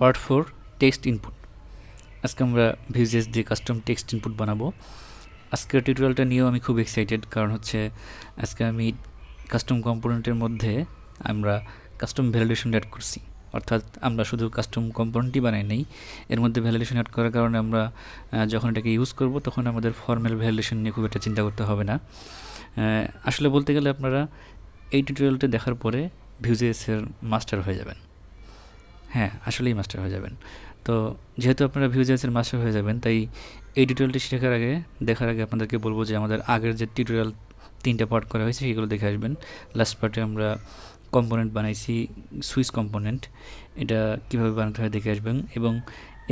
Part four text input আজকে আমরা ভিউজেস দিয়ে কাস্টম টেক্সট ইনপুট বানাবো। আজকের টিউটোরিয়ালটা নিয়েও আমি খুব এক্সাইটেড কারণ হচ্ছে আজকে আমি কাস্টম কম্পোনেন্টের মধ্যে আমরা কাস্টম ভ্যালিডেশন অ্যাড করছি। অর্থাৎ আমরা শুধু কাস্টম কম্পোনেন্টই বানাই নেই, এর মধ্যে ভ্যালিডেশন অ্যাড করার কারণে আমরা যখন এটাকে ইউজ করব, তখন আমাদের ফর্মাল ভ্যালিডেশন নিয়ে খুব একটা চিন্তা করতে হবে না। আসলে বলতে গেলে আপনারা এই টিউটোরিয়ালটা দেখার পরে ভিউজেসের মাস্টার হয়ে যাবেন। হ্যাঁ আসলেই মাস্টার হয়ে যাবেন। তো যেহেতু আপনারা ভিউজেসের মাস্টার হয়ে যাবেন, তাই এই টিউটোরিয়ালটি শেখার আগে, দেখার আগে আপনাদেরকে বলব যে আমাদের আগের যে টিউটোরিয়াল তিনটা পার্ট করা হয়েছে, সেগুলো দেখে আসবেন। লাস্ট পার্টে আমরা কম্পোনেন্ট বানাইছি সুইচ কম্পোনেন্ট এটা কীভাবে বানাতে হয় দেখে আসবেন এবং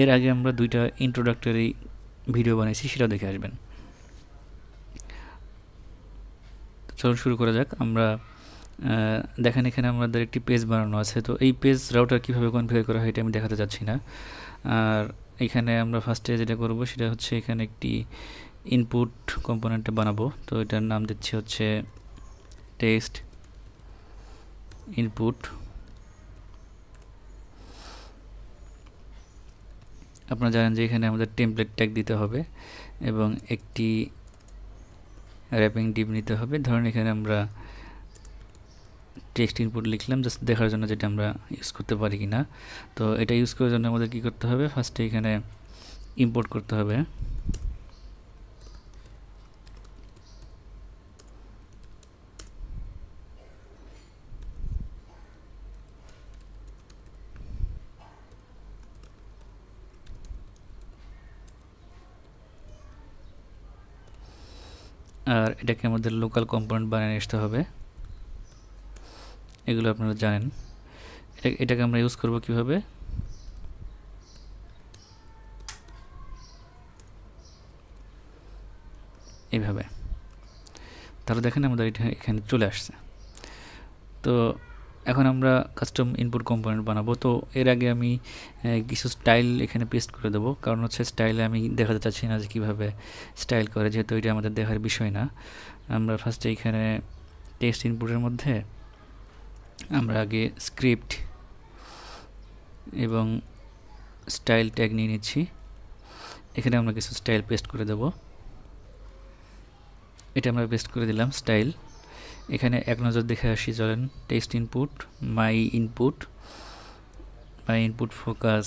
এর আগে আমরা দুইটা ইন্ট্রোডাক্টরি ভিডিও বানাইছি, সেটাও দেখে আসবেন। চলুন শুরু করা যাক। আমরা দেখেন এখানে আমাদের একটি পেজ বানানো আছে। তো এই পেজ রাউটার কীভাবে কনফিগার করা হয় এটা আমি দেখাতে চাচ্ছি না। আর এখানে আমরা ফার্স্টে যেটা করব সেটা হচ্ছে এখানে একটি ইনপুট কম্পোনেন্টে বানাবো। তো এটার নাম দিচ্ছি হচ্ছে টেক্সট ইনপুট আপনারা জানেন যে এখানে আমাদের টেমপ্লেট ট্যাগ দিতে হবে এবং একটি র্যাপিং ডিপ নিতে হবে। ধরুন এখানে আমরা টেক্সট ইনপুট লিখলাম জাস্ট দেখার জন্য যেটা আমরা ইউজ করতে পারি কি না তো এটা ইউজ করার জন্য আমাদের কি করতে হবে? ফার্স্টে এখানে ইম্পোর্ট করতে হবে। আর এটাকে আমাদের লোকাল কম্পোনেন্ট বানিয়ে আসতে হবে। এগুলো আপনারা জানেন। এটা, এটাকে আমরা ইউজ করব কীভাবে? এইভাবে। তাহলে দেখেন আমাদের এটা এখানে চলে আসছে। তো এখন আমরা কাস্টম ইনপুট কম্পোনেন্ট বানাবো। তো এর আগে আমি কিছু স্টাইল এখানে পেস্ট করে দেবো। কারণ হচ্ছে স্টাইলে আমি দেখাতে চাচ্ছি না যে কীভাবে স্টাইল করে, যেহেতু এটা আমাদের দেখার বিষয় না। আমরা ফার্স্টে এখানে টেক্সট ইনপুটের মধ্যে আমরা আগে স্ক্রিপ্ট এবং স্টাইল ট্যাগ নিয়ে নিচ্ছি। এখানে আমরা কিছু স্টাইল পেস্ট করে দেব। এটা আমরা পেস্ট করে দিলাম স্টাইল এখানে এক নজর দেখে আসি, চলেন text input my input my input focus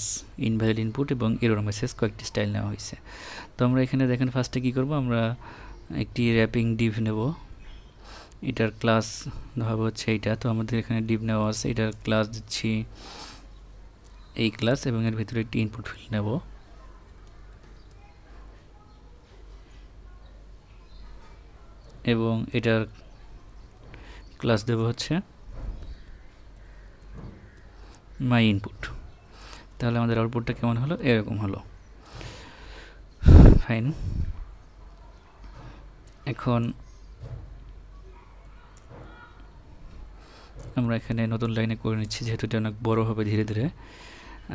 invalid input এবং এরোর মেসেজ কয়েকটি স্টাইল নেওয়া হয়েছে। তো আমরা এখানে দেখেন ফার্স্টে কী করব? আমরা একটি র্যাপিং ডিভ নেব। এটার ক্লাস ধরবো হচ্ছে এইটা। তো আমাদের এখানে ডিপ নেওয়া আছে, এটার ক্লাস দিচ্ছি এই ক্লাস এবং এর ভিতরে একটি ইনপুট ফিল্ড নেব। এবং এটার ক্লাস দেব হচ্ছে মাই ইনপুট তাহলে আমাদের আউটপুটটা কেমন হলো? এরকম হলো। ফাইন এখন আমরা এখানে নতুন লাইনে করে নিচ্ছি, যেহেতু এটা অনেক বড়ো হবে ধীরে ধীরে।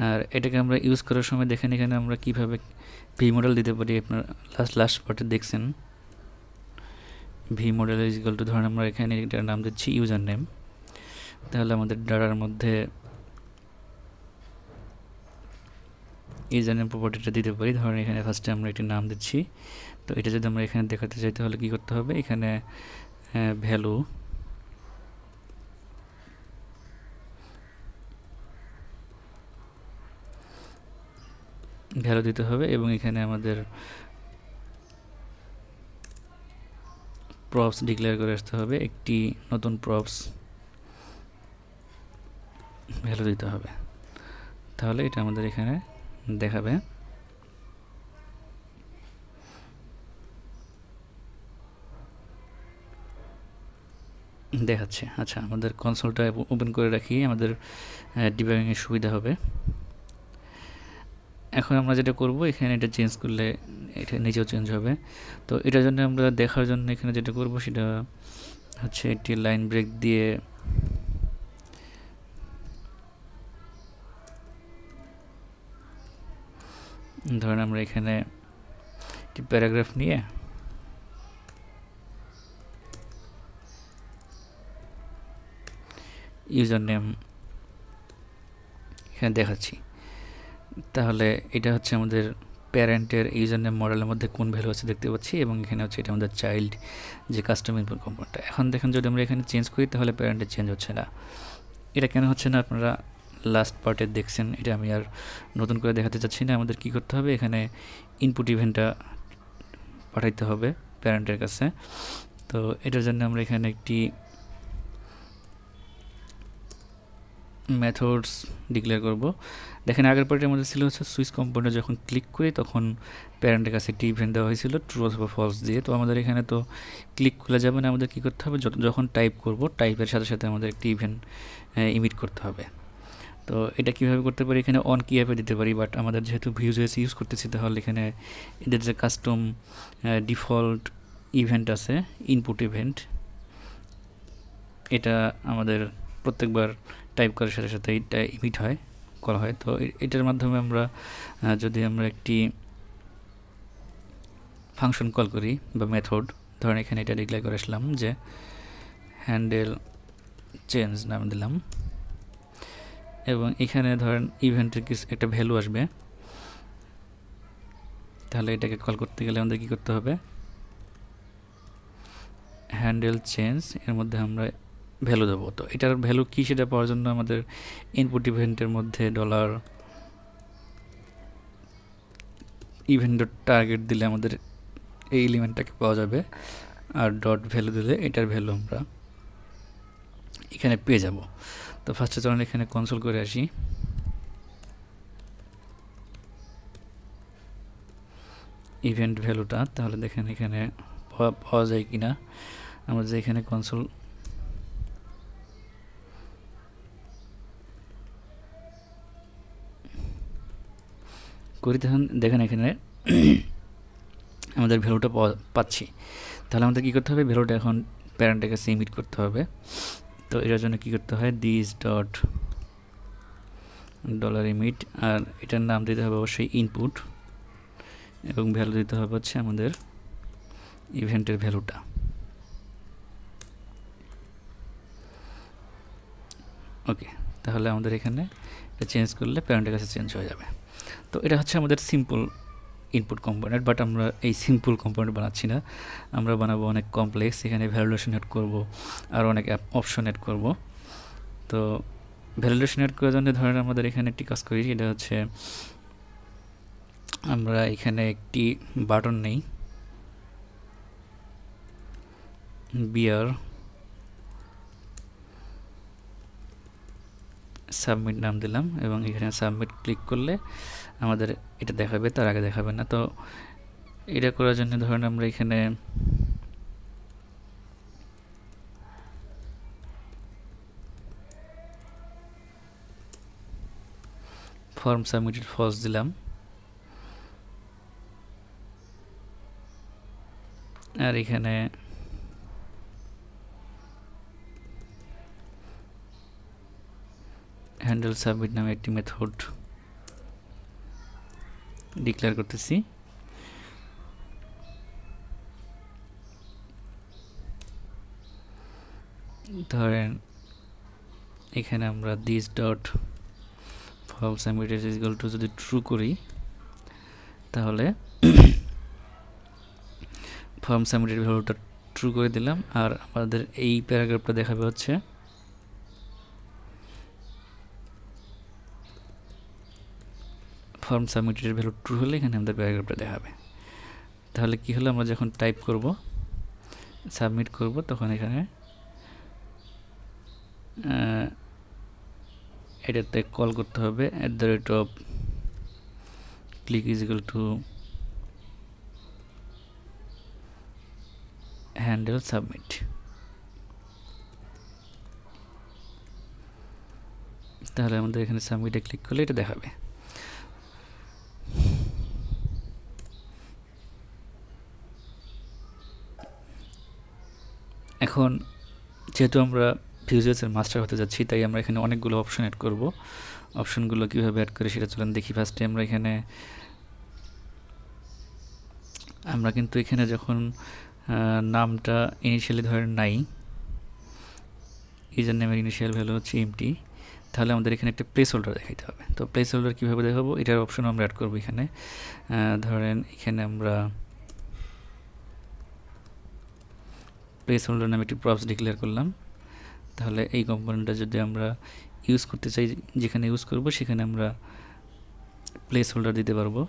আর এটাকে আমরা ইউজ করার সময় দেখেন এখানে আমরা কীভাবে ভি মডেল দিতে পারি। আপনার লাস্ট লাস্ট পার্টে দেখছেন। V model is equal to ধরেন আমরা এখানে এটার নাম দিচ্ছি ইউজার নেম তাহলে আমাদের ডাটার মধ্যে ইউজার নেম প্রপার্টিটা দিতে পারি। ধরেন এখানে ফার্স্টে আমরা একটি নাম দিচ্ছি। তো এটা যদি আমরা এখানে দেখাতে চাই, তাহলে কী করতে হবে? এখানে ভ্যালু ভ্যালু দিতে হবে এবং এখানে আমাদের প্রপস ডিক্লেয়ার করে আসতে হবে। একটি নতুন প্রপস ভ্যালু দিতে হবে। তাহলে এটা আমাদের এখানে দেখাবে। দেখাচ্ছে। আচ্ছা আমাদের কনসোলটা ওপেন করে রাখি। আমাদের ডিবাইংয়ের সুবিধা হবে। এখন আমরা যেটা করব, এখানে এটা চেঞ্জ করলে এটা নিচেও চেঞ্জ হবে। তো এটার জন্য আমরা দেখার জন্য এখানে যেটা করব, সেটা হচ্ছে একটি লাইন ব্রেক দিয়ে ধরেন আমরা এখানে একটি প্যারাগ্রাফ নিয়ে ইউজার নেম এখানে দেখাচ্ছি। তাহলে এটা হচ্ছে আমাদের প্যারেন্টের ইউজার নেম মডেলের মধ্যে কোন ভ্যালু আছে দেখতে পাচ্ছি এবং এখানে হচ্ছে এটা আমাদের চাইল্ড যে কাস্টম ইনপুট কম্পোনেন্টটা। এখন দেখেন যদি আমরা এখানে চেঞ্জ করি তাহলে প্যারেন্টের চেঞ্জ হচ্ছে না। এটা কেন হচ্ছে না আপনারা লাস্ট পার্টে দেখছেন, এটা আমি আর নতুন করে দেখাতে চাচ্ছি না। আমাদের কি করতে হবে? এখানে ইনপুট ইভেন্টটা পাঠাইতে হবে প্যারেন্টের কাছে। তো এটার জন্য আমরা এখানে একটি মেথডস ডিক্লেয়ার করব। দেখেন আগের পার্টের মধ্যে ছিল হচ্ছে সুইচ কম্পোনেন্ট যখন ক্লিক করি তখন প্যারেন্টের কাছে একটি ইভেন্ট দেওয়া হয়েছিল ট্রু অথবা ফলস দিয়ে। তো আমাদের এখানে তো ক্লিক খুলে যাবে না, আমাদের কী করতে হবে? যখন টাইপ করব, টাইপের সাথে সাথে আমাদের একটি ইভেন্ট ইমিট করতে হবে। তো এটা কীভাবে করতে পারি? এখানে অন কি অ্যাপে দিতে পারি বাট আমাদের যেহেতু ভিউজেস ইউজ করতেছি, তাহলে এখানে এদের যে কাস্টম ডিফল্ট ইভেন্ট আছে ইনপুট ইভেন্ট এটা আমাদের প্রত্যেকবার টাইপ করার সাথে সাথে এটা ইমিট হয়। করা হয়। তো এটার মাধ্যমে আমরা যদি আমরা একটি ফাংশন কল করি বা মেথড ধরেন এখানে এটা ডিক্লেয়ার করে আসলাম যে হ্যান্ডেল চেঞ্জ নাম দিলাম। এবং এখানে ধরেন ইভেন্টের কিছু একটা ভ্যালু আসবে। তাহলে এটাকে কল করতে গেলে আমাদের কী করতে হবে? হ্যান্ডেল চেঞ্জ এর মধ্যে আমরা ভ্যালু দেবো। তো এটার ভ্যালু কী সেটা পাওয়ার জন্য আমাদের ইনপুট ইভেন্টের মধ্যে ডলার ইভেন্ট টার্গেট দিলে আমাদের এই এলিমেন্টটাকে পাওয়া যাবে। আর ডট ভ্যালু দিলে এটার ভ্যালু আমরা এখানে পেয়ে যাব। তো ফার্স্টে চলুন এখানে কনসোল করে আসি। ইভেন্ট ভ্যালুটা তাহলে দেখেন এখানে পাওয়া যায় কিনা। আমরা যে এখানে কনসোল করি তখন দেখেন এখানে আমাদের ভ্যালুটা পাচ্ছি। তাহলে আমাদের কী করতে হবে? ভ্যালুটা এখন প্যারেন্টের কাছে ইমিট করতে হবে। তো এটার জন্য কী করতে হয়? দিস ডট ডলার ইমিট আর এটার নাম দিতে হবে অবশ্যই ইনপুট এবং ভ্যালু দিতে হবে হচ্ছে আমাদের ইভেন্টের ভ্যালুটা ওকে তাহলে আমাদের এখানে এটা চেঞ্জ করলে প্যারেন্টের কাছে চেঞ্জ হয়ে যাবে। তো এটা হচ্ছে আমাদের সিম্পল ইনপুট কম্পোনেন্ট বাট আমরা এই সিম্পল কম্পোনেন্ট বানাচ্ছি না। আমরা বানাবো অনেক কমপ্লেক্স এখানে ভ্যালিডেশন অ্যাড করব, আর অনেক অপশন অ্যাড করব। তো ভ্যালিডেশন অ্যাড করার জন্য ধরেন আমাদের এখানে একটি কাজ করি এটা হচ্ছে আমরা এখানে একটি বাটন নেই। বিয়ার সাবমিট নাম দিলাম, এবং এখানে সাবমিট ক্লিক করলে আমাদের এটা দেখাবে, তার আগে দেখাবে না। তো এটা করার জন্য ধরেন আমরা এখানে ফর্ম সাবমিটেড ফলস দিলাম। আর এখানে হ্যান্ডেল সাবমিট নামে একটি মেথড ডিক্লেয়ার করতেছি। ধরেন, এখানে আমরা this dot fall submit is to যদি ট্রু করি, তাহলে ফর্ম সাবমিটের ভ্যালুটা ট্রু করে দিলাম। আর আমাদের এই প্যারাগ্রাফটা দেখাবে হচ্ছে ফর্ম সাবমিটের ভ্যালু ট্রু হলে এখানে আমাদের প্যারাগ্রাফটা দেখাবে। তাহলে কি হলো? আমরা যখন টাইপ করব সাবমিট করব, তখন এখানে এটাতে কল করতে হবে at the rate of click is equal to handle submit তাহলে আমাদের এখানে সাবমিটে ক্লিক করলে এটা দেখাবে। এখন যেহেতু আমরা ফিউজার্সের মাস্টার হতে যাচ্ছি, তাই আমরা এখানে অনেকগুলো অপশন অ্যাড করব। অপশনগুলো কীভাবে অ্যাড করে সেটা চলেন দেখি ফার্স্টে আমরা এখানে, আমরা কিন্তু এখানে যখন নামটা ইনিশিয়ালি ধরেন নাই ইউজার নেমের ইনিশিয়াল ভ্যালু হচ্ছে এমটি তাহলে আমাদের এখানে একটা প্লেস হোল্ডার দেখাইতে হবে। তো প্লেস হোল্ডার কীভাবে দেখাবো? এটার অপশন আমরা অ্যাড করব এখানে। ধরেন এখানে আমরা প্লেস হোল্ডার নামে একটি প্রপস ডিক্লেয়ার করলাম। তাহলে এই কম্পোনেন্টটা যদি আমরা ইউজ করতে চাই, যেখানে ইউজ করব, সেখানে আমরা প্লেস হোল্ডার দিতে পারব।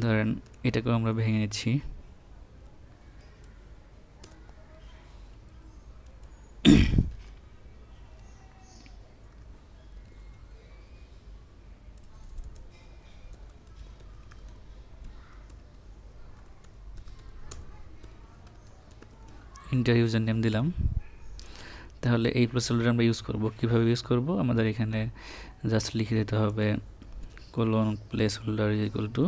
ধরেন, এটাকেও আমরা ভেঙে নিচ্ছি। ইন্টার ইউজার নেম দিলাম। তাহলে এই প্রসেসরটা আমরা ইউজ করব। কীভাবে ইউজ করব? আমাদের এখানে জাস্ট লিখে দিতে হবে colon placeholder equal to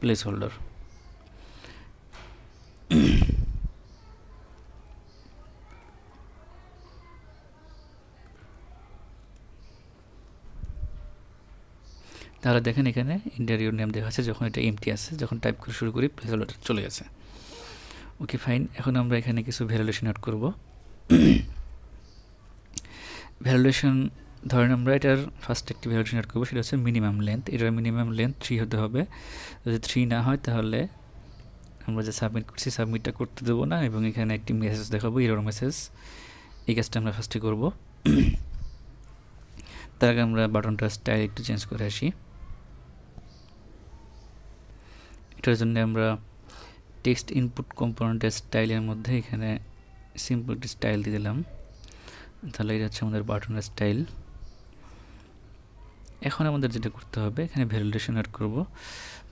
placeholder তাহলে দেখেন এখানে ইন্টারভিউ নেম দেখাচ্ছে যখন এটা এমটি আছে যখন টাইপ করে শুরু করি প্লেস হোল্ডার চলে গেছে। ওকে ফাইন এখন আমরা এখানে কিছু ভ্যালুয়েশন অ্যাড করব। ভ্যালুয়েশন ধরেন আমরা এটার ফার্স্ট একটি ভ্যালুয়েশন অ্যাড করব, সেটা হচ্ছে মিনিমাম লেন্থ এটার মিনিমাম লেন্থ থ্রি হতে হবে। যদি থ্রি না হয়, তাহলে আমরা যে সাবমিট করছি সাবমিটটা করতে দেবো না, এবং এখানে একটি মেসেজ দেখাবো ইরোর মেসেজ এই কাজটা আমরা ফার্স্টে করব। তার আগে আমরা বাটনটার স্টাইল একটু চেঞ্জ করে আসি। এটার জন্য আমরা টেক্সট ইনপুট কম্পোনেন্টের স্টাইলের মধ্যে এখানে সিম্পল একটি স্টাইল দিয়ে দিলাম। তাহলে এটা হচ্ছে আমাদের বাটনের স্টাইল এখন আমাদের যেটা করতে হবে, এখানে ভ্যালিডেশন অ্যাড করব।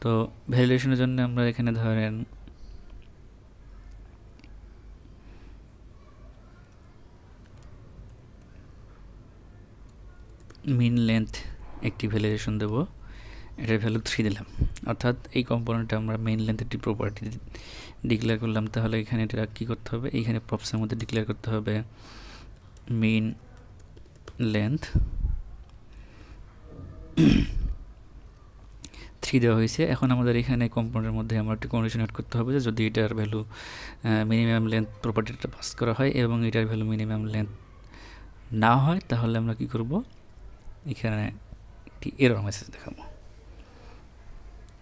তো ভ্যালিডেশনের জন্য আমরা এখানে ধরেন মিন লেন্থ একটি ভ্যালিডেশন দেব। এটার ভ্যালু থ্রি দিলাম। অর্থাৎ এই কম্পোনেন্টে আমরা মেইন লেন্থ একটি প্রপার্টি ডিক্লেয়ার করলাম, তাহলে এখানে এটা কী করতে হবে? এইখানে প্রপসের মধ্যে ডিক্লেয়ার করতে হবে মেইন লেন্থ থ্রি দেওয়া হয়েছে। এখন আমাদের এখানে কম্পাউন্ডের মধ্যে আমরা একটি কন্ডিশন অ্যাড করতে হবে যে যদি এটার ভ্যালু মিনিমাম লেন্থ প্রপার্টিটা পাস করা হয় এবং এটার ভ্যালু মিনিমাম লেন্থ না হয়, তাহলে আমরা কি করব? এখানে একটি এরর মেসেজ দেখাবো।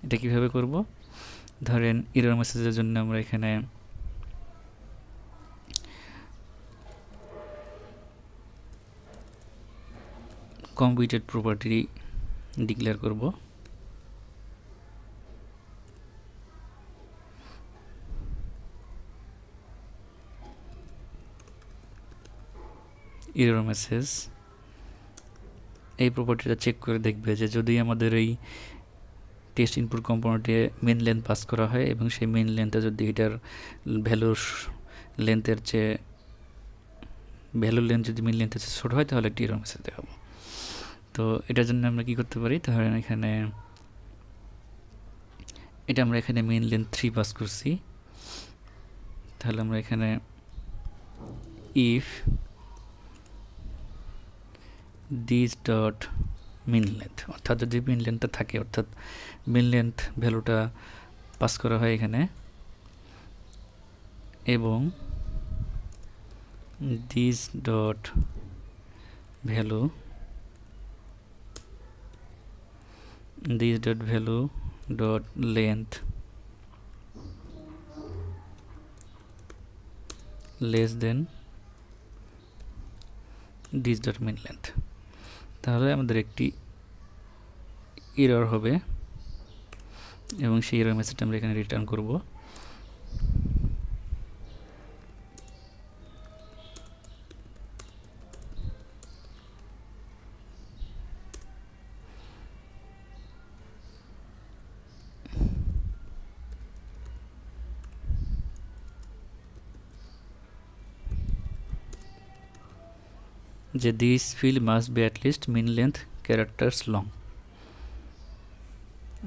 এটা কীভাবে করব? ধরেন এরর মেসেজের জন্য আমরা এখানে কম্পিউটার প্রপার্টি ডিক্লেয়ার করব। এরর মেসেজ এই প্রপার্টিটা চেক করে দেখবে যে যদি আমাদের এই টেস্ট ইনপুট কম্পোনেন্টে মেন লেন্থ পাস করা হয় এবং সেই মেন লেন্থে যদি এটার ভ্যালুর লেন্থের চেয়ে ভ্যালুর লেন্থ যদি মেন লেন্থের চেয়ে ছোটো হয়, তাহলে একটি এরর মেসেজ দেখাবো। তো এটার জন্য আমরা কি করতে পারি? তাহলে এখানে এটা আমরা এখানে মেন লেন্থ থ্রি পাস করছি। তাহলে আমরা এখানে if this dot min length অর্থাৎ যদি মিন লেন্থটা থাকে, অর্থাৎ মিন লেন্থ ভ্যালুটা পাস করা হয় এখানে, এবং this dot value, this dot value dot length less than this dot min length তাহলে আমাদের একটি এরর হবে এবং সেই এরর মেসেজটা আমরা এখানে রিটার্ন করব। যে this field must be at least min length characters long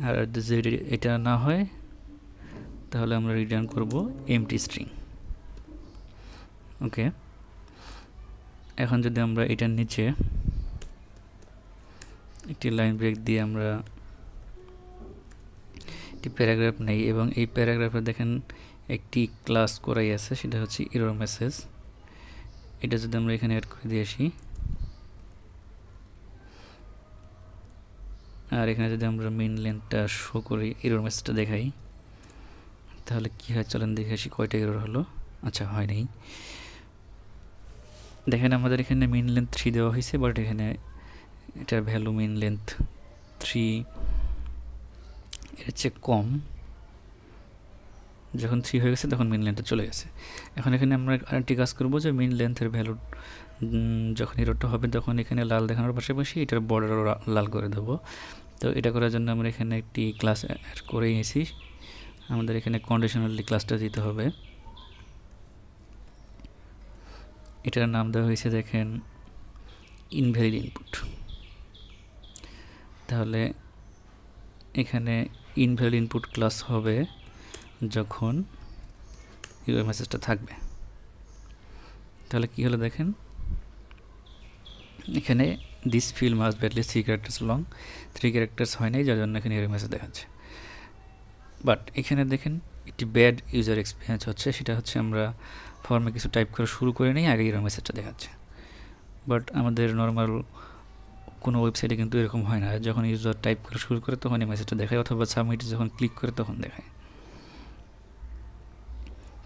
আর যদি এটা না হয়, তাহলে আমরা রিটার্ন করব এমটি স্ট্রিং ওকে এখন যদি আমরা এটার নিচে একটি লাইন ব্রেক দিয়ে আমরা একটি প্যারাগ্রাফ নেই এবং এই প্যারাগ্রাফে দেখেন একটি ক্লাস করাই আছে, সেটা হচ্ছে ইরোর মেসেজ এটা যদি আমরা এখানে অ্যাড করে দিয়ে আসি। আর এখানে যদি আমরা মেন লেন্থটা শো করি এরোর মেসেজটা দেখাই, তাহলে কী হয়? চলেন দেখে আসি কয়টা এরোর হলো। আচ্ছা হয় নাই। দেখেন আমাদের এখানে মেন লেন্থ থ্রি দেওয়া হয়েছে বাট এখানে এটার ভ্যালু মেন লেন্থ থ্রি এর চেয়ে কম। যখন থ্রি হয়ে গেছে তখন মেন লেন্থে চলে গেছে। এখন এখানে আমরা আরেকটি কাজ করব যে মেন লেন্থের ভ্যালু যখন এরোটা হবে তখন এখানে লাল দেখানোর পাশাপাশি এটার বর্ডারও লাল করে দেবো। তো এটা করার জন্য আমরা এখানে একটি ক্লাস অ্যাড করে নিয়েছি। আমাদের এখানে কন্ডিশনালি ক্লাসটা দিতে হবে। এটার নাম দেওয়া হয়েছে দেখেন ইনভ্যালিড ইনপুট তাহলে এখানে ইনভ্যালিড ইনপুট ক্লাস হবে যখন ইউআর মেসেজটা থাকবে, তাহলে কি হলো দেখেন? এখানে this field must be at least three characters long three characters হয় নাই, যার জন্য এখানে ইউআর মেসেজ দেখাচ্ছে। বাট এখানে দেখেন, একটি ব্যাড ইউজার এক্সপিরিয়েন্স হচ্ছে। সেটা হচ্ছে আমরা ফর্মে কিছু টাইপ করা শুরু করে নিই, আগে ইউআর মেসেজটা দেখাচ্ছে। বাট আমাদের নর্মাল কোনো ওয়েবসাইটে কিন্তু এরকম হয় না। যখন ইউজার টাইপ করে শুরু করে, তখন এই মেসেজটা দেখায়। অথবা সাবমিট যখন ক্লিক করে, তখন দেখায়।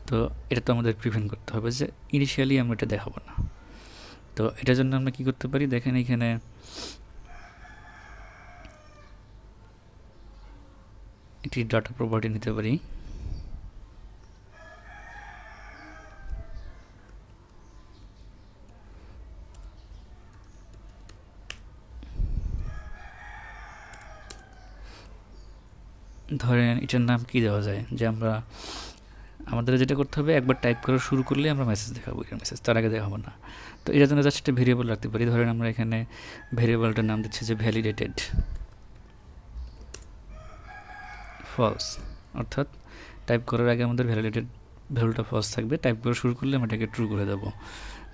তো এটা তো আমাদের প্রিভেন্ট করতে হবে যে ইনিশিয়ালি আমরা এটা দেখাবো না। তো এটার জন্য আমরা কি করতে পারি? দেখেন এখানে একটি ডাটা প্রপার্টি নিতে পারি। ধরেন এটার নাম কি দেওয়া যায়? যে আমরা আমাদের যেটা করতে হবে, একবার টাইপ করা শুরু করলে আমরা মেসেজ দেখাবো এটা মেসেজ তার আগে দেখাবো না। তো এটার জন্য জাস্ট একটা ভেরিয়েবল রাখতে পারি। ধরেন আমরা এখানে ভেরিয়েবলটার নাম দিচ্ছি যে ভ্যালিডেটেড ফলস অর্থাৎ টাইপ করার আগে আমাদের ভ্যালিডেটেড ভ্যালুটা ফলস থাকবে। টাইপ করা শুরু করলে আমরা এটাকে ট্রু করে দেবো।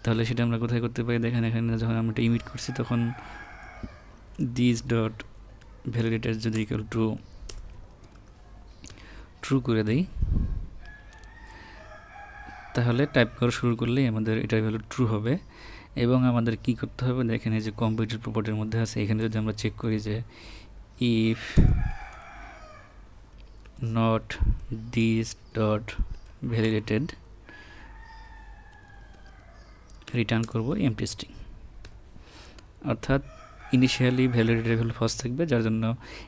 তাহলে সেটা আমরা কোথায় করতে পারি? দেখেন এখানে যখন আমরা এটা ইমিট করছি, তখন দিস ডট ভ্যালিডেটেড যদি ইকুয়াল টু ট্রু করে দেই তাহলে টাইপ করা শুরু করলেই আমাদের এটার ভ্যালু ট্রু হবে। এবং আমাদের কি করতে হবে? দেখেন এই যে কম্পিউটার প্রপার্টির মধ্যে আছে, এখানে যদি আমরা চেক করি যে if not this dot validated return করব এমটি স্ট্রিং অর্থাৎ ইনিশিয়ালি ভ্যালিডেটেড ভ্যালু ফার্স্ট থাকবে, যার জন্য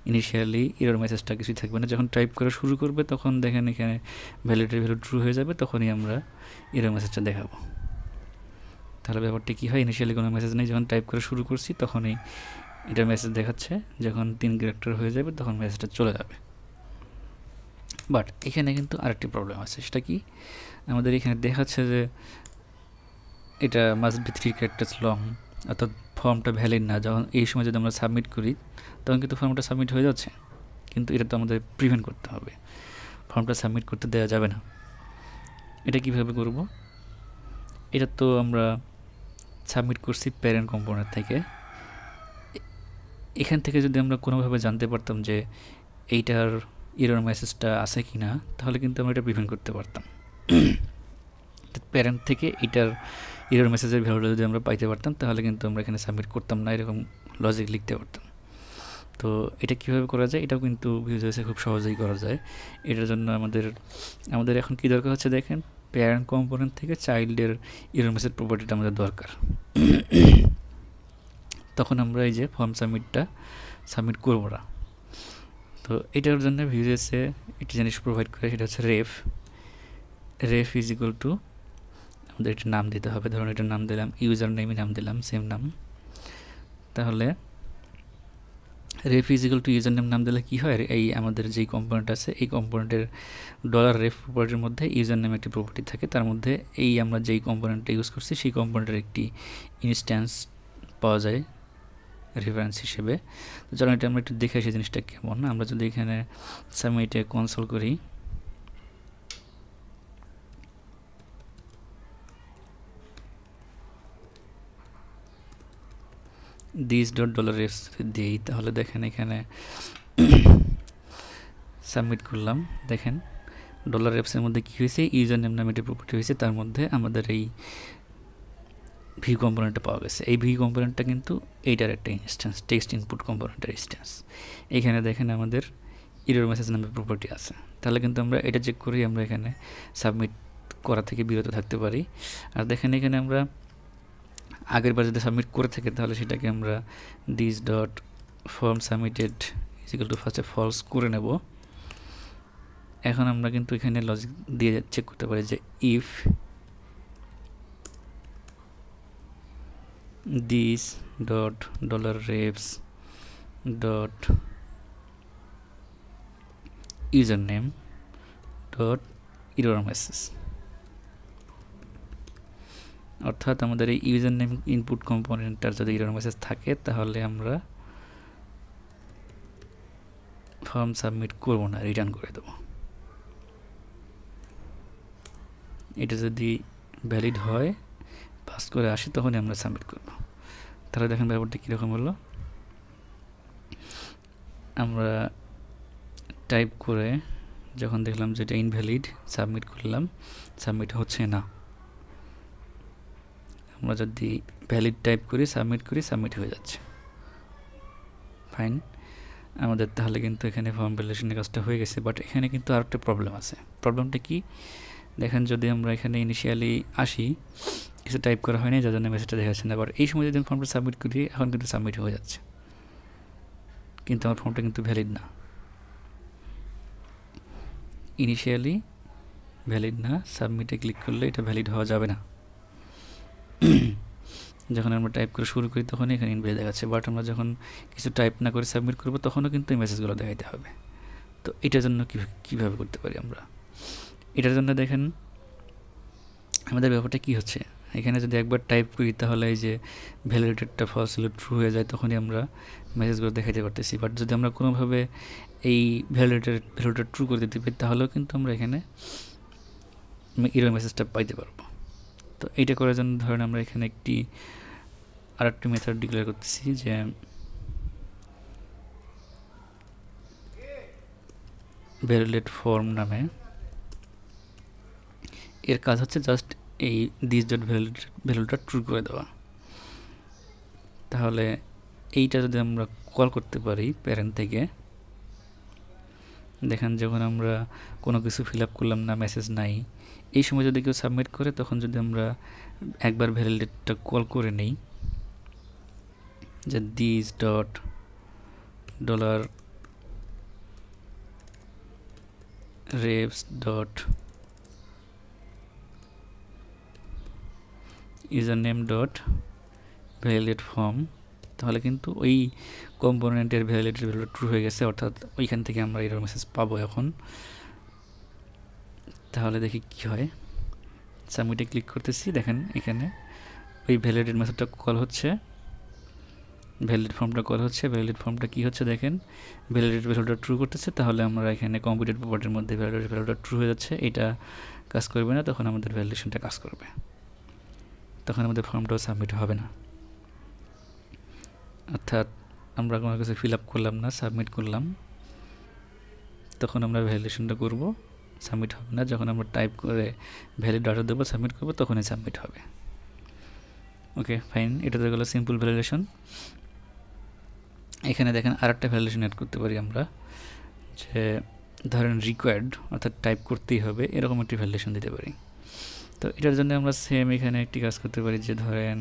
ইনিশিয়ালি এরর মেসেজটা কিছুই থাকবে না। যখন টাইপ করা শুরু করবে, তখন দেখেন এখানে ভ্যালিডেটেড ভ্যালু ট্রু হয়ে যাবে, তখনই আমরা এরর মেসেজটা দেখাবো। তাহলে ব্যাপারটা কী হয়? ইনিশিয়ালি কোনো মেসেজ নেই, যখন টাইপ করা শুরু করছি, তখনই এটার মেসেজ দেখাচ্ছে। যখন তিন ক্যারেক্টার হয়ে যাবে, তখন মেসেজটা চলে যাবে। বাট এখানে কিন্তু আরেকটি প্রবলেম আছে, সেটা কি? আমাদের এখানে দেখাচ্ছে যে এটা must be three characters long অর্থাৎ ফর্মটা ভ্যালিড না, যখন এই সময় যদি আমরা সাবমিট করি, তখন কিন্তু ফর্মটা সাবমিট হয়ে যাচ্ছে। কিন্তু এটা তো আমাদের প্রিভেন্ট করতে হবে। ফর্মটা সাবমিট করতে দেওয়া যাবে না। এটা কীভাবে করব? এটা তো আমরা সাবমিট করছি প্যারেন্ট কম্পোনেন্ট থেকে। এখান থেকে যদি আমরা কোনোভাবে জানতে পারতাম যে এইটার ইরোর মেসেজটা আছে কি না তাহলে কিন্তু আমরা এটা প্রিভেন্ট করতে পারতাম। প্যারেন্ট থেকে এটার ইরোর মেসেজের ভ্যালুটা যদি আমরা পাইতে পারতাম, তাহলে কিন্তু আমরা এখানে সাবমিট করতাম না, এরকম লজিক লিখতে পারতাম। তো এটা কীভাবে করা যায়? এটাও কিন্তু ভিউজেসে খুব সহজেই করা যায়। এটার জন্য আমাদের আমাদের এখন কি দরকার হচ্ছে দেখেন? প্যারেন্ট কম্পোনেন্ট থেকে চাইল্ডের ইরোর মেসেজ প্রপার্টিটা আমাদের দরকার। তখন আমরা এই যে ফর্ম সাবমিটটা সাবমিট করব না। তো এটার জন্য ভিউজেসে একটি জিনিস প্রোভাইড করে, সেটা হচ্ছে ref ref is equal to আমাদের একটা নাম দিতে হবে। ধরুন এটার নাম দিলাম ইউজার নেমই নাম দিলাম সেম নাম। তাহলে ref is equal to user name নাম দিলে কী হয়? এই আমাদের যেই কম্পোনেন্ট আছে, এই কম্পোনেন্টের ডলার রেফ প্রপার্টির মধ্যে ইউজার নেম একটি প্রপার্টি থাকে। তার মধ্যে এই আমরা যেই কম্পোনেন্টটা ইউজ করছি, সেই কম্পোনেন্টের একটি ইনস্ট্যান্স পাওয়া যায় রেফারেন্স হিসেবে। তো চলো এটা আমরা একটু দেখে আসি জিনিসটা কেমন। আমরা যদি এখানে সামিটে কনসোল করি দিস ডট ডলার রেফস দিই, তাহলে দেখেন এখানে সাবমিট করলাম। দেখেন ডলার রেপসের মধ্যে কী হয়েছে? ইউজার নেম নামে একটি প্রপার্টি হয়েছে, তার মধ্যে আমাদের এই ভিউ কম্পোনেন্টটা পাওয়া গেছে। এই ভিউ কম্পোনেন্টটা কিন্তু এইটার একটা ইনস্ট্যান্স টেক্সট ইনপুট কম্পোনেন্টের ইনস্ট্যান্স এখানে দেখেন আমাদের ইরোর মেসেজ নামে প্রপার্টি আছে। তাহলে কিন্তু আমরা এটা চেক করি আমরা এখানে সাবমিট করা থেকে বিরত থাকতে পারি। আর দেখেন এখানে আমরা আগের বার যদি সাবমিট করে থাকি, তাহলে সেটাকে আমরা this dot form submitted is equal to ফার্স্টে ফলস করে নেব। এখন আমরা কিন্তু এখানে লজিক দিয়ে চেক করতে পারি যে if this dot dollar refs dot user name dot error message অর্থাৎ আমাদের এই ইউজার নেম ইনপুট কম্পোনেন্টটার যদি ইরোর মেসেজ থাকে, তাহলে আমরা ফর্ম সাবমিট করব না রিটার্ন করে দেব। এটা যদি ভ্যালিড হয় পাস করে আসি, তখনই আমরা সাবমিট করব। তাহলে দেখেন ব্যাপারটা কীরকম হলো। আমরা টাইপ করে যখন দেখলাম যে এটা ইনভ্যালিড সাবমিট করলাম সাবমিট হচ্ছে না। আমরা যদি ভ্যালিড টাইপ করি সাবমিট করি সাবমিট হয়ে যাচ্ছে। ফাইন আমাদের তাহলে কিন্তু এখানে ফর্ম ভ্যালিডেশনের কাজটা হয়ে গেছে বাট এখানে কিন্তু আর একটা প্রবলেম আছে। প্রবলেমটা কি? দেখেন যদি আমরা এখানে ইনিশিয়ালি আসি, কিছু টাইপ করা হয়নি, যার জন্য মেসেজটা দেখা যাচ্ছে না। বাট এই সময় যদি ফর্মটা সাবমিট করি, এখন কিন্তু সাবমিট হয়ে যাচ্ছে। কিন্তু আমার ফর্মটা কিন্তু ভ্যালিড না। ইনিশিয়ালি ভ্যালিড না সাবমিটে ক্লিক করলে এটা ভ্যালিড হওয়া যাবে না। যখন আমরা টাইপ করে শুরু করি তখন এখানে ইনভ্যালিড দেখাচ্ছে। বাট আমরা যখন কিছু টাইপ না করে সাবমিট করব, তখনও কিন্তু এই মেসেজগুলো দেখাইতে হবে। তো এটার জন্য কীভাবে করতে পারি আমরা? এটার জন্য দেখেন, আমাদের ব্যাপারটা কী হচ্ছে? এখানে যদি একবার টাইপ করি, তাহলে এই যে ভ্যালিডেটটা ফলস হলে ট্রু হয়ে যায়, তখনই আমরা মেসেজগুলো দেখাইতে পারতেছি। বাট যদি আমরা কোনোভাবে এই ভ্যালিডেটের ভ্যালুটা ট্রু করে দিতে পারি, তাহলেও কিন্তু আমরা এখানে ইরো মেসেজটা পাইতে পারব। তো এইটা করার জন্য ধরেন আমরা এখানে একটি আর একটি মেথড ডিক্লেয়ার করতেছি যে ভ্যালিডেট ফর্ম নামে এর কাজ হচ্ছে জাস্ট এই দিস ডট ভ্যালুটা ট্রু করে দেওয়া। তাহলে এইটা যদি আমরা কল করতে পারি প্যারেন্ট থেকে দেখেন যখন আমরা কোনো কিছু ফিল আপ করলাম না মেসেজ নাই, এই সময় যদি কেউ সাবমিট করে, তখন যদি আমরা একবার ভ্যালিডেটটা কল করে নেই, যে this dot dollar refs dot user name dot validate form তাহলে কিন্তু ওই কম্পোনেন্টের ভ্যালিডেটের ভ্যালুটা ট্রু হয়ে গেছে, অর্থাৎ ওইখান থেকে আমরা এরর মেসেজ পাবো এখন। তাহলে দেখি কি হয়। সাবমিটে ক্লিক করতেছি, দেখেন এখানে ওই ভ্যালিডেট মেথডটা কল হচ্ছে। ভ্যালিড ফর্মটা কল হচ্ছে ভ্যালিড ফর্মটা কি হচ্ছে দেখেন। ভ্যালিডেট ভ্যালুটা ট্রু করতেছে, তাহলে আমরা এখানে কম্পিউটার প্রপার্টির মধ্যে ভ্যালিডেট ভ্যালুটা ট্রু হয়ে যাচ্ছে। এটা কাজ করবে না, তখন আমাদের ভ্যালিডেশনটা কাজ করবে। তখন আমাদের ফর্মটাও সাবমিট হবে না। অর্থাৎ আমরা কোনো কিছু ফিল আপ করলাম না সাবমিট করলাম। তখন আমরা ভ্যালিডেশনটা করব সাবমিট হবে না। যখন আমরা টাইপ করে ভ্যালিড ডাটা দেবো সাবমিট করব, তখনই সাবমিট হবে। ওকে ফাইন এটা তো গেলো সিম্পল ভ্যালিডেশন এখানে দেখেন আর একটা ভ্যালিডেশন অ্যাড করতে পারি আমরা, যে ধরেন রিকোয়ার্ড অর্থাৎ টাইপ করতেই হবে, এরকম একটি ভ্যালিডেশন দিতে পারি। তো এটার জন্য আমরা সেম এখানে একটি কাজ করতে পারি যে ধরেন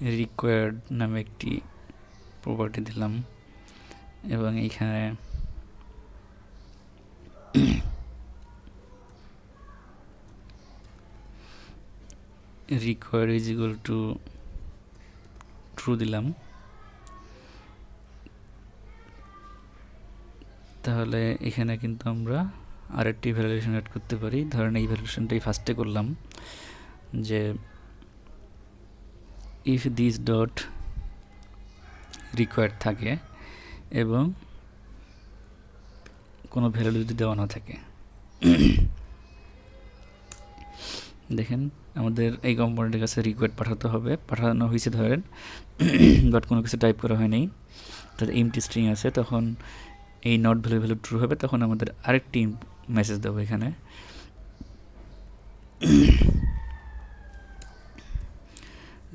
রিকোয়ার্ড নামে একটি প্রপার্টি দিলাম এবং এইখানে require is equal to true দিলাম। তাহলে এখানে কিন্তু আমরা আরেকটি ভ্যালুয়েশন অ্যাড করতে পারি। ধরেন এই ভ্যালুয়েশনটাই ফার্স্টে করলাম যে ইফ দিস ডট রিকোয়ার্ড থাকে এবং কোনো ভ্যালু যদি দেওয়া না থাকে। দেখেন, আমাদের এই কম্পোনেন্টের কাছে রিকোয়ার্ড পাঠাতে হবে। পাঠানো হয়েছে ধরেন বাট কোনো কিছু টাইপ করা হয়নি। তাদের এমটি স্ট্রিং আছে, তখন এই নট ভ্যালু ভ্যালু ট্রু হবে, তখন আমাদের আরেকটি মেসেজ দেবো এখানে।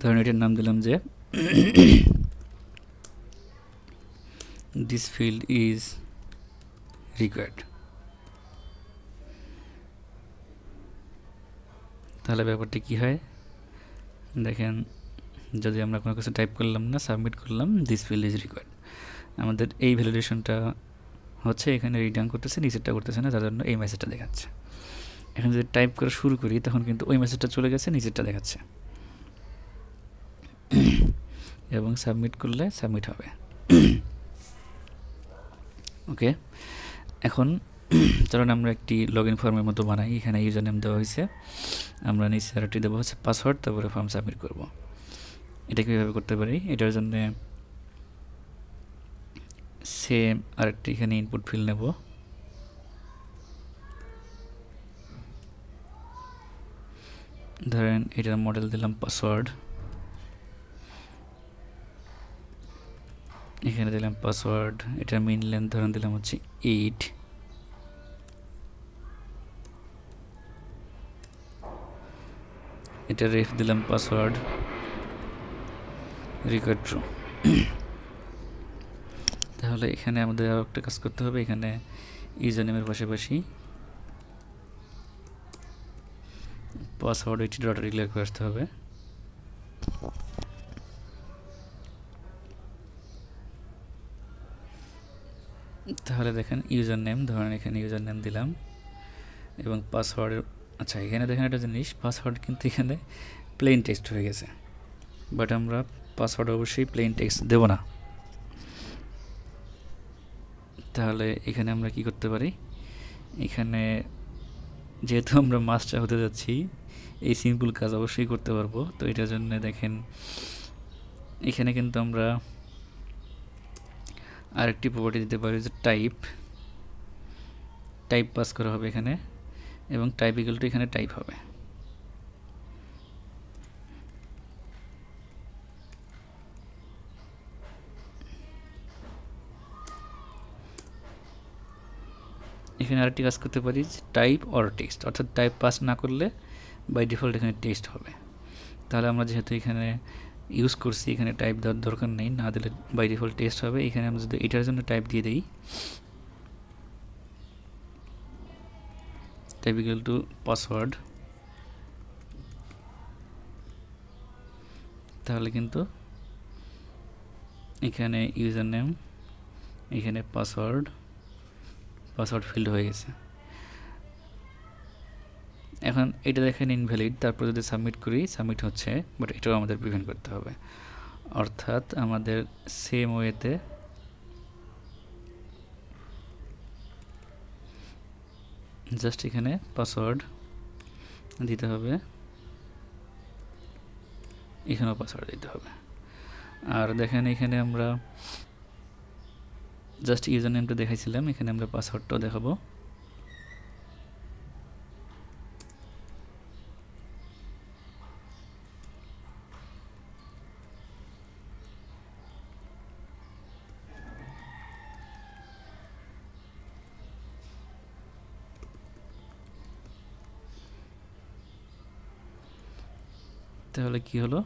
ধরেন এটার নাম দিলাম যে দিস ফিল্ড ইজ রিকোয়ার্ড তাহলে ব্যাপারটা কি হয়? দেখেন, যদি আমরা কোনো কিছু টাইপ করলাম না সাবমিট করলাম দিস ফিল্ড ইজ রিকোয়ার্ড আমাদের এই ভ্যালিডেশনটা হচ্ছে, এখানে রিটার্ন করতেছে নিচেরটা করতেছে না, তার জন্য এই মেসেজটা দেখাচ্ছে। এখন যদি টাইপ করা শুরু করি, তখন কিন্তু ওই মেসেজটা চলে গেছে নিচেরটা দেখাচ্ছে। এবং সাবমিট করলে সাবমিট হবে। ওকে? এখন চলুন আমরা একটি লগ ইন ফর্মের মতো বানাই, এখানে ইউজার নেম দেওয়া হয়েছে। আমরা নিচে আরেকটি দেবো, হচ্ছে পাসওয়ার্ড তারপরে ফর্ম সাবমিট করব। এটা কীভাবে করতে পারি? এটার জন্য সেম আরেকটি এখানে ইনপুট ফিল নেব। ধরেন এটার মডেল দিলাম পাসওয়ার্ড এখানে দিলাম পাসওয়ার্ড এটার মিন লেন্থ ধরেন দিলাম হচ্ছে এইট এটা রেফ দিলাম পাসওয়ার্ড রিকোয়ার্ড ট্রু তাহলে এখানে আমাদের আরও একটা কাজ করতে হবে, এখানে ইউজার নেমের পাশাপাশি পাসওয়ার্ড এটি ডট ডিক্লেয়ার করে আসতে হবে। তাহলে দেখেন ইউজার নেম ধরেন এখানে ইউজার নেম দিলাম এবং পাসওয়ার্ডের আচ্ছা এখানে দেখেন একটা জিনিস পাসওয়ার্ড কিন্তু এখানে প্লেন টেক্সট হয়ে গেছে। বাট আমরা পাসওয়ার্ড অবশ্যই প্লেন টেক্সট দেব না। তাহলে এখানে আমরা কি করতে পারি? এখানে যেহেতু আমরা মাস্টার হতে যাচ্ছি, এই সিম্পল কাজ অবশ্যই করতে পারব। তো এটার জন্য দেখেন, এখানে কিন্তু আমরা আরেকটি প্রপার্টি দিতে পারি যে টাইপ টাইপ পাস করা হবে এখানে এবং টাইপ ইকুয়াল টু এখানে টাইপ হবে। এখানে আরেকটি কাজ করতে পারি টাইপ অর টেক্সট অর্থাৎ টাইপ পাস না করলে বাই ডিফল্ট এখানে টেক্সট হবে। তাহলে আমরা যেহেতু এখানে ইউজ করছি, এখানে টাইপ দেওয়ার দরকার নেই, না দিলে বাই ডিফল্ট টেস্ট হবে। এখানে আমরা যদি এটার জন্য টাইপ দিয়ে দিই টাইপ ইকুয়াল টু পাসওয়ার্ড তাহলে কিন্তু এখানে ইউজার নেম এখানে পাসওয়ার্ড পাসওয়ার্ড ফিল্ড হয়ে গেছে। এখন এটা দেখেন ইনভ্যালিড তারপর যদি সাবমিট করি সাবমিট হচ্ছে বাট এটাও আমাদের প্রিভেন্ট করতে হবে। অর্থাৎ আমাদের সেম ওয়েতে জাস্ট এখানে পাসওয়ার্ড দিতে হবে। এখানেও পাসওয়ার্ড দিতে হবে। আর দেখেন এখানে আমরা জাস্ট ইউজার নেমটা দেখাইছিলাম, এখানে আমরা পাসওয়ার্ডটাও দেখাবো তাহলে কি হলো?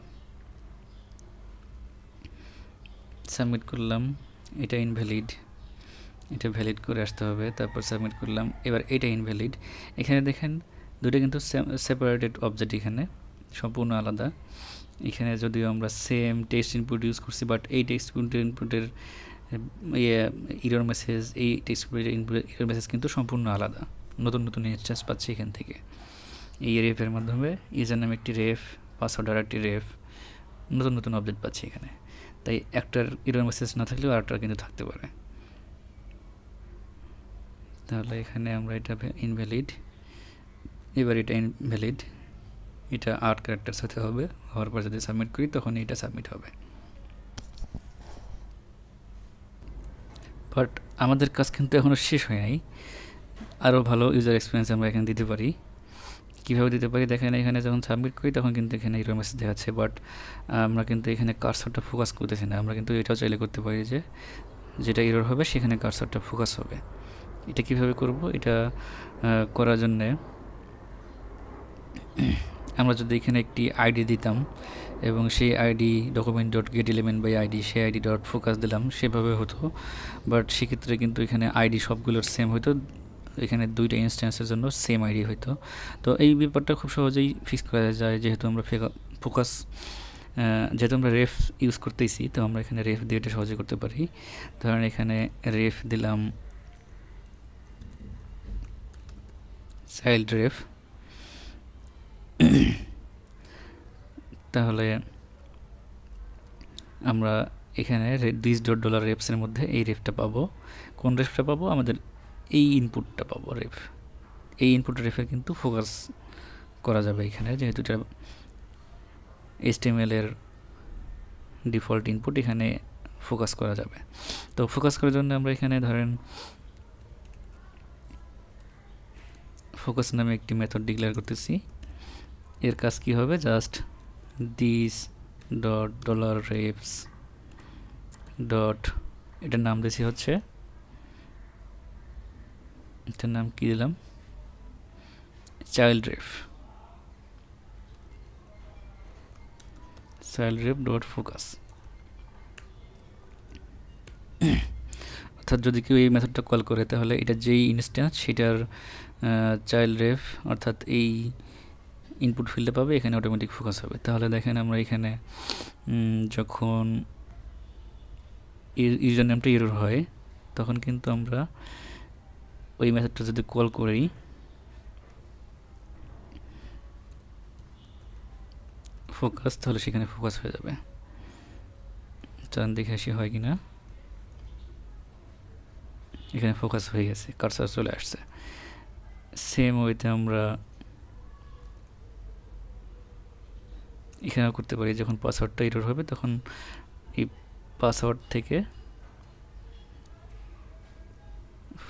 সাবমিট করলাম, এটা ইনভ্যালিড এটা ভ্যালিড করে আসতে হবে, তারপর সাবমিট করলাম, এবার এটা ইনভ্যালিড এখানে দেখেন দুটো কিন্তু সেপারেটেড অবজেক্ট এখানে, সম্পূর্ণ আলাদা। এখানে যদিও আমরা সেম টেক্সট ইনপুট ইউজ করছি বাট এই টেক্সট ইনপুটের ইয়ে ইরোর মেসেজ এই টেক্সট ইনপুটের ইরোর মেসেজ কিন্তু সম্পূর্ণ আলাদা। নতুন নতুন ইনস্টেন্স পাচ্ছি এখান থেকে। এই রেফের মাধ্যমে ইউজার নামে একটি রেফ পাসওয়ার্ড আর একটি রেফ নতুন নতুন অবজেক্ট পাচ্ছি এখানে। তাই একটার ইরোর মেসেজ না থাকলেও আরেকটার কিন্তু থাকতে পারে। তাহলে এখানে আমরা এটা ইনভ্যালিড এবার এটা ইনভ্যালিড এটা আর্ট ক্যারেক্টার সাথে হবে, হওয়ার পর যদি সাবমিট করি তখন এটা সাবমিট হবে। বাট আমাদের কাজ কিন্তু এখনও শেষ হয় নাই আরও ভালো ইউজার এক্সপিরিয়েন্স আমরা এখানে দিতে পারি। কীভাবে দিতে পারি? দেখেন এখানে যখন সাবমিট করি, তখন কিন্তু এখানে ইরো মেসেজ দেখাচ্ছে। বাট আমরা কিন্তু এখানে কারসরটা ফোকাস করতেছি না। আমরা কিন্তু এটাও চাইলে করতে পারি যে, যেটা ইরোর হবে, সেখানে কারসরটা ফোকাস হবে। এটা কীভাবে করব? এটা করার জন্যে আমরা যদি এখানে একটি আইডি দিতাম এবং সেই ID document dot get element by ID সেই আইডি ডট ফোকাস দিলাম, সেভাবে হতো। বাট সেক্ষেত্রে কিন্তু এখানে আইডি সবগুলোর সেম হতো এখানে দুইটা ইনস্ট্যান্সের জন্য সেম আইডি হইতো। তো এই ব্যাপারটা খুব সহজেই ফিক্স করা যায়, যেহেতু আমরা ফোকাস যেহেতু আমরা রেফ ইউজ করতেইছি তো আমরা এখানে রেফ দিয়ে এটা সহজে করতে পারি। ধরেন এখানে রেফ দিলাম চাইল্ড রেফ তাহলে আমরা এখানে দিস ডট ডলার রেপসের মধ্যে এই রেফটা পাবো। কোন রেফটা পাবো? আমাদের এই ইনপুটটা পাবো রেফ এই ইনপুট রেফের কিন্তু ফোকাস করা যাবে এখানে, যেহেতু এটা এর ডিফল্ট ইনপুট এখানে ফোকাস করা যাবে। তো ফোকাস করার জন্য আমরা এখানে ধরেন ফোকাস নামে একটি মেথড ডিক্লেয়ার করতেছি। এর কাজ কি হবে? Just this dot dollar refs dot এটার নাম দিয়েছি হচ্ছে এটার নাম কি দিলাম? Child ref child ref dot focus অর্থাৎ যদি কেউ এই মেথডটা কল করে, তাহলে এটা যেই ইনস্ট্যান্স সেটার চাইল্ড রেফ অর্থাৎ এই ইনপুট ফিল্ডে পাবে, এখানে অটোমেটিক ফোকাস হবে। তাহলে দেখেন আমরা এখানে যখন ইউজার নেমটা ইরোর হয়, তখন কিন্তু আমরা ওই মেথডটা যদি কল করি। ফোকাস, তাহলে সেখানে ফোকাস হয়ে যাবে। চান দেখে আসি হয় কিনা? এখানে ফোকাস হয়ে গেছে, কারসার চলে আসছে। সেম ওইতে আমরা এখানেও করতে পারি, যখন পাসওয়ার্ডটা এরর হবে, তখন এই পাসওয়ার্ড থেকে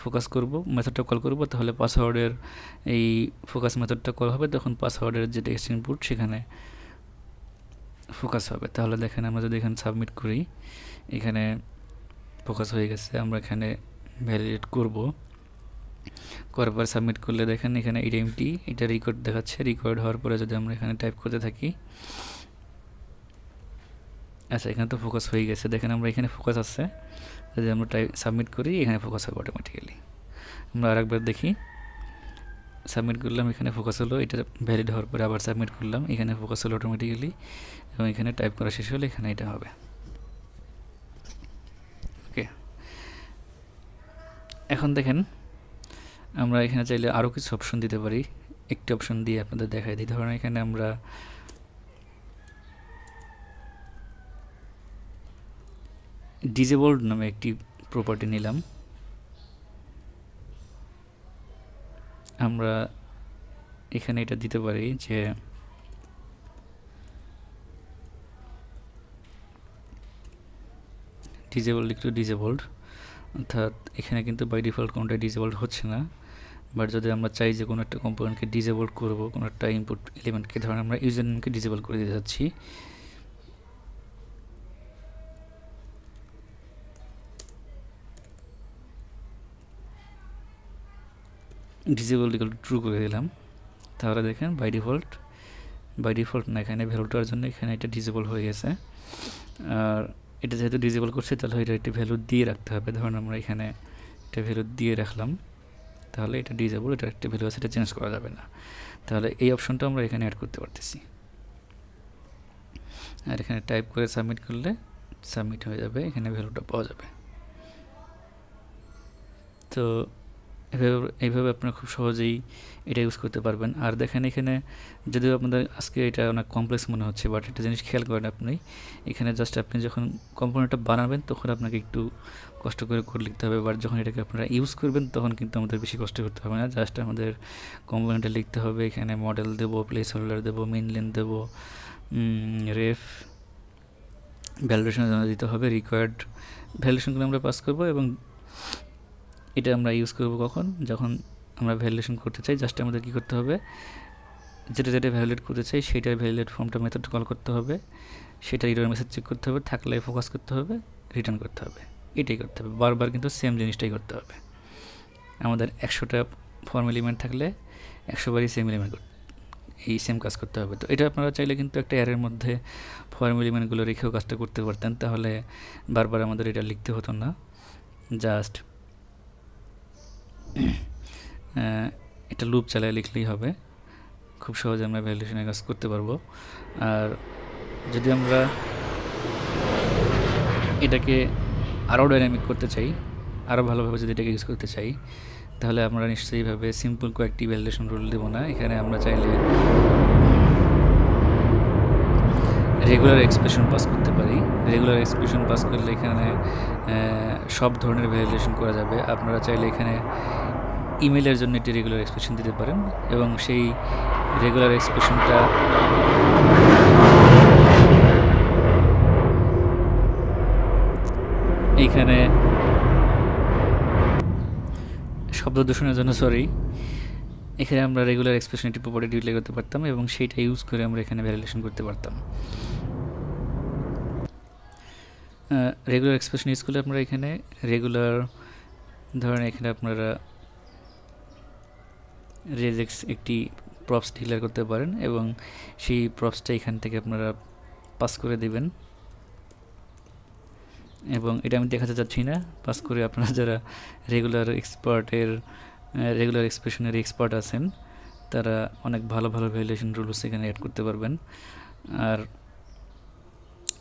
ফোকাস করব মেথডটা কল করব, তাহলে পাসওয়ার্ডের এই ফোকাস মেথডটা কল হবে, তখন পাসওয়ার্ডের যে টেক্সট ইনপুট সেখানে ফোকাস হবে। তাহলে দেখেন আমরা যদি এখানে সাবমিট করি, এখানে ফোকাস হয়ে গেছে, আমরা এখানে ভ্যালিডেট করব। করার পর সাবমিট করলে দেখেন এখানে ইডিএমটি এটা রেকর্ড দেখাচ্ছে। রেকর্ড হওয়ার পরে যদি আমরা এখানে টাইপ করতে থাকি আচ্ছা এখানে তো ফোকাস হয়ে গেছে। দেখেন আমরা এখানে ফোকাস আছে। যদি আমরা টাইপ সাবমিট করি, এখানে ফোকাস হবে অটোমেটিক্যালি আমরা আরেকবার দেখি। সাবমিট করলাম, এখানে ফোকাস হলো, এটা ভ্যালিড হওয়ার পরে আবার সাবমিট করলাম, এখানে ফোকাস হলো অটোমেটিক্যালি এবং এখানে টাইপ করা শেষ হলে, এখানে এটা হবে। ওকে এখন দেখেন, আমরা এখানে চাইলে আরও কিছু অপশন দিতে পারি। একটি অপশন দিয়ে আপনাদের দেখাই দিই। ধরেন এখানে আমরা ডিজেবল্ড নামে একটি প্রপার্টি নিলাম। আমরা এখানে এটা দিতে পারি যে ডিজেবল্ড একটু ডিজেবল্ড অর্থাৎ এখানে কিন্তু বাই ডিফল্ট কোনোটা ডিজেবল্ড হচ্ছে না। বাট যদি আমরা চাই যে কোনো একটা কম্পোনেন্টকে ডিজেবল করব, কোনো একটা ইনপুট এলিমেন্টকে ধরেন আমরা ইউজার নেমকে ডিজেবল করে দিতে যাচ্ছি। ডিজেবল ইকাল ট্রু করে দিলাম। তাহলে দেখেন বাই ডিফল্ট বাই ডিফল্ট না, এখানে ভ্যালুটার জন্য এখানে এটা ডিজেবল হয়ে গেছে। আর এটা যেহেতু ডিজেবল করছে, তাহলে এটা একটি ভ্যালু দিয়ে রাখতে হবে। ধরুন আমরা এখানে একটা ভ্যালু দিয়ে রাখলাম, তাহলে এটা ডিজেবল এটা একটা ভ্যালু আছে, এটা চেঞ্জ করা যাবে না। তাহলে এই অপশনটা আমরা এখানে অ্যাড করতে পারতেছি। আর এখানে টাইপ করে সাবমিট করলে সাবমিট হয়ে যাবে, এখানে ভ্যালুটা পাওয়া যাবে। তো এভাবে এইভাবে আপনারা খুব সহজেই এটা ইউজ করতে পারবেন। আর দেখেন এখানে, যদিও আপনাদের আজকে এটা অনেক কমপ্লেক্স মনে হচ্ছে বাট একটা জিনিস খেয়াল করেন আপনি, এখানে জাস্ট আপনি যখন কম্পোনেন্টটা বানাবেন, তখন আপনাকে একটু কষ্ট করে কোড লিখতে হবে বাট যখন এটাকে আপনারা ইউজ করবেন, তখন কিন্তু আমাদের বেশি কষ্ট করতে হবে না। জাস্ট আমাদের কম্পোনেন্টে লিখতে হবে, এখানে মডেল দেবো প্লেস হোল্ডার দেবো মেন লেন দেবো রেফ ভ্যালুয়েশন দিতে হবে রিকোয়ার্ড ভ্যালুয়েশনগুলো আমরা পাস করব এবং এটা আমরা ইউজ করব কখন? যখন আমরা ভ্যালিডেশন করতে চাই জাস্ট আমাদের কী করতে হবে? যেটা যেটা ভ্যালিডেট করতে চাই সেটার ভ্যালিডেট ফর্মটা মেথড কল করতে হবে। সেটা ইরোর মেসেজ চেক করতে হবে, থাকলে ফোকাস করতে হবে রিটার্ন করতে হবে। এটাই করতে হবে। বারবার কিন্তু সেম জিনিসটাই করতে হবে। আমাদের একশোটা ফর্ম এলিমেন্ট থাকলে একশোবারই সেম এলিমেন্ট এই সেম কাজ করতে হবে। তো এটা আপনারা চাইলে কিন্তু একটা এরের মধ্যে ফর্ম এলিমেন্টগুলো রেখেও কাজটা করতে পারতেন। তাহলে বারবার আমাদের এটা লিখতে হতো না। জাস্ট এটা লুপ চালায় লিখলেই হবে। খুব সহজে আমরা ভ্যালুয়েশনের কাজ করতে পারব। আর যদি আমরা এটাকে আরও ডাইনামিক করতে চাই আরও ভালোভাবে যদি এটাকে ইউজ করতে চাই, তাহলে আমরা নিশ্চয়ইভাবে সিম্পল কয়েকটি ভ্যালিডেশন রুল দেবো না। এখানে আমরা চাইলে রেগুলার এক্সপ্রেশন পাস করতে পারি। রেগুলার এক্সপ্রেশন পাস করলে এখানে সব ধরনের ভ্যালিডেশন করা যাবে। আপনারা চাইলে এখানে ইমেলের জন্য একটি রেগুলার এক্সপ্রেশন দিতে পারেন এবং সেই রেগুলার এক্সপ্রেশনটা এইখানে শব্দ দূষণের জন্য সরি এখানে আমরা রেগুলার এক্সপ্রেশন একটি প্রপার্টি ডিপ্লে করতে পারতাম এবং সেইটা ইউজ করে আমরা এখানে ভ্যালিডেশন করতে পারতাম। রেগুলার এক্সপ্রেশন ইউজ করলে আপনারা এখানে রেগুলার ধরেন এখানে আপনারা রেজেক্স একটি প্রপস ডিক্লেয়ার করতে পারেন এবং সেই প্রপসটা এখান থেকে আপনারা পাস করে দিবেন। এবং এটা আমি দেখাতে চাচ্ছি না পাস করে আপনারা যারা রেগুলার এক্সপার্টের রেগুলার এক্সপ্রেশনের এক্সপার্ট আছেন, তারা অনেক ভালো ভালো ভ্যালুয়েশন রুলস এখানে অ্যাড করতে পারবেন। আর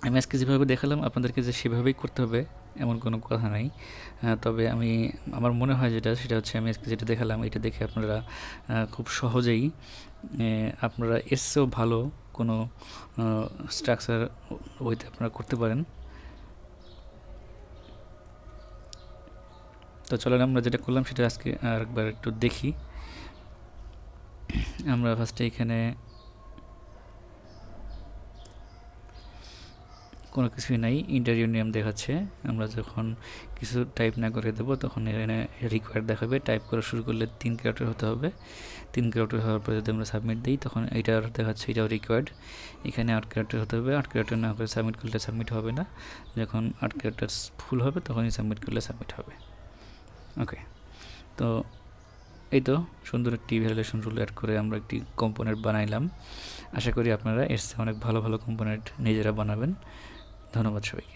আমি আজকে যেভাবে দেখালাম, আপনাদেরকে যে সেভাবেই করতে হবে এমন কোনো কথা নাই। তবে আমি, আমার মনে হয় যেটা, সেটা হচ্ছে আমি আজকে যেটা দেখালাম, এটা দেখে আপনারা খুব সহজেই আপনারা এসেও ভালো কোনো স্ট্রাকচার ওইতে আপনারা করতে পারেন। তো চলেন, আমরা যেটা করলাম, সেটা আজকে আরেকবার একটু দেখি। আমরা ফার্স্টে এখানে কোনো কিছুই নাই ইন্টারভিউ নিয়ম দেখাচ্ছে। আমরা যখন কিছু টাইপ না করে দেবো, তখন এখানে রিকোয়ার্ড দেখাবে। টাইপ করা শুরু করলে তিন ক্যারেক্টার হতে হবে। তিন ক্যারেক্টার হওয়ার পরে যদি আমরা সাবমিট দিই, তখন এইটার দেখাচ্ছে, এটাও রিকোয়ার্ড এখানে আট ক্যারেক্টার হতে হবে। আট ক্যারেক্টার না করে সাবমিট করলে সাবমিট হবে না। যখন আট ক্যারেক্টার ফুল হবে, তখনই সাবমিট করলে সাবমিট হবে। ওকে তো এই তো সুন্দর একটি ভ্যালুয়েশন রুল অ্যাড করে আমরা একটি কম্পোনেন্ট বানাইলাম। আশা করি আপনারা এর অনেক ভালো ভালো কম্পোনেন্ট নিজেরা বানাবেন। ধন্যবাদ সবাইকে।